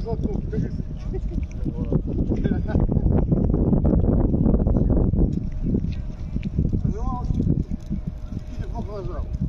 na złotówkę. No, idę w ogóle leżał. Dokładnie,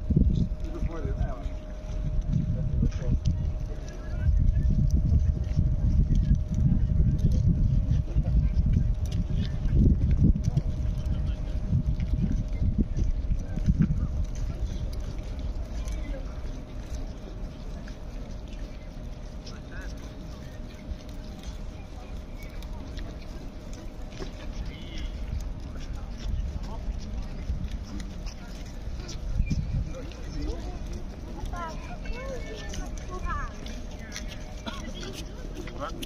Thank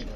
you.